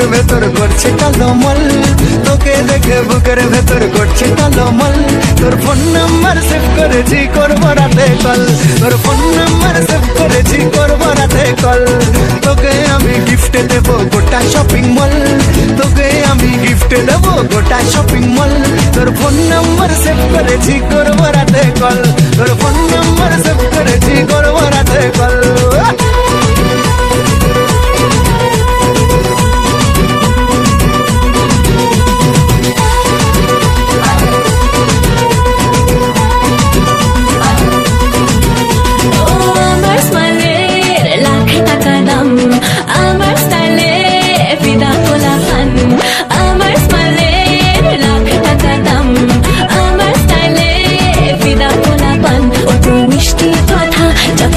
টলমল তোকে দেখে বুকের ভেতর করছে টলমল তোর ফোন নাম্বার সেভ করেছি, করব রাতে কল তোর ফোন নাম্বার সেভ করেছি, করব রাতে কল তোকে আমি গিফটে দেব গোটা শপিং মল তোকে আমি গিফটে দেব গোটা শপিং মল তোর ফোন নাম্বার সেভ করেছি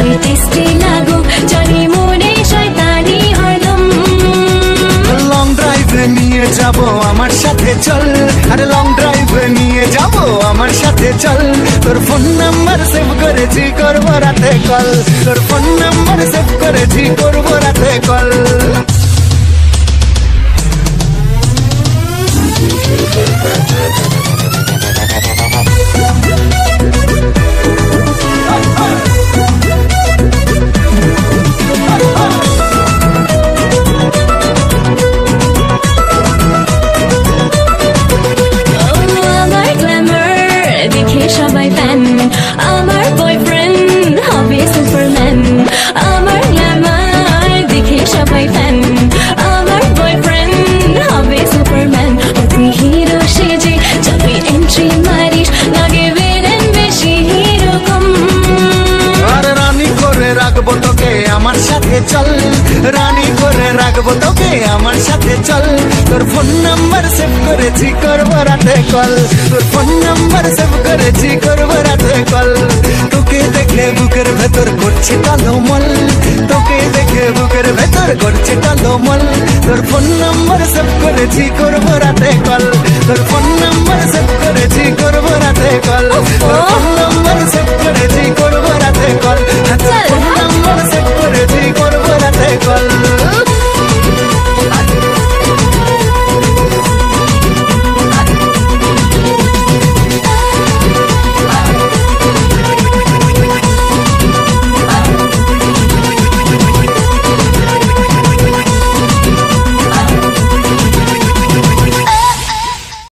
যতই টেস্টি লাগুক, জানি শয়তানি হরদম। লং ড্রাইভে নিয়ে যাব, আমার সাথে চল। আরে লং ড্রাইভে নিয়ে যাব, আমার সাথে চল। তোর ফোন নাম্বার সেভ করেছি, করব রাতে কল তোর ফোন নাম্বার সেভ করেছি, করব রাতে সাথে চল। রানী করে রাখব তোকে আমার সাথে চল। তোর ফোন নাম্বার সেভ করেছি, করব রাতে কল তোর ফোন নাম্বার সেভ করেছি, করব রাতে কল তোকে দেখে বুকের ভেতর করছে মল তোকে দেখে বুকের ভেতর করছে মল তোর ফোন নাম্বার সেভ করেছি, করব রাতে কল তোর ফোন